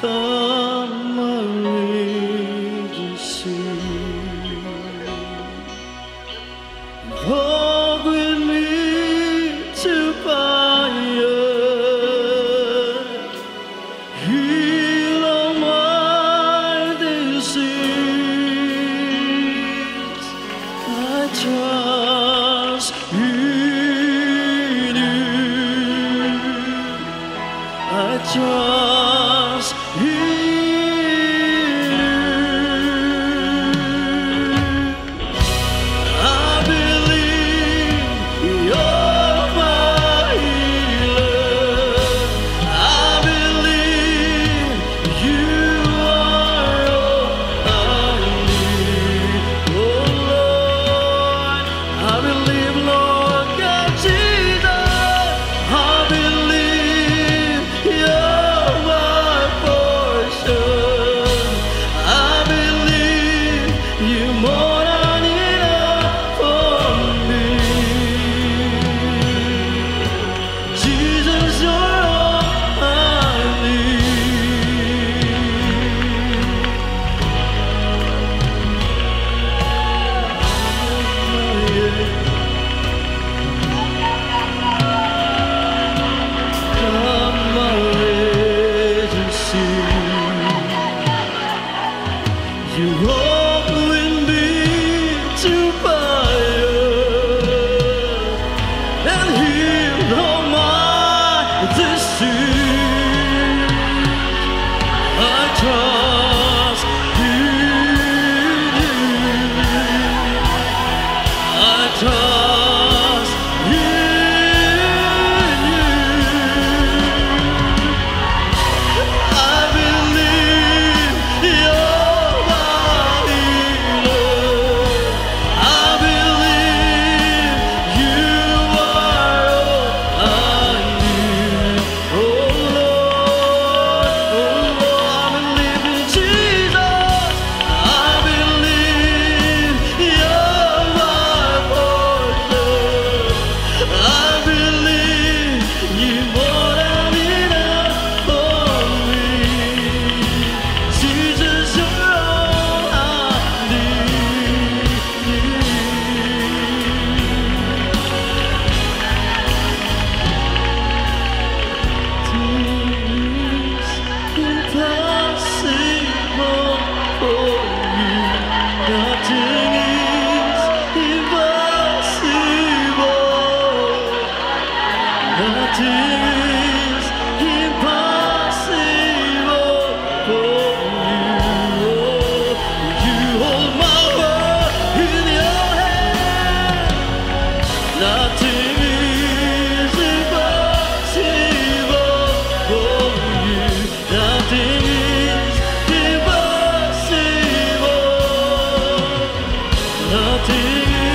Come, Nothing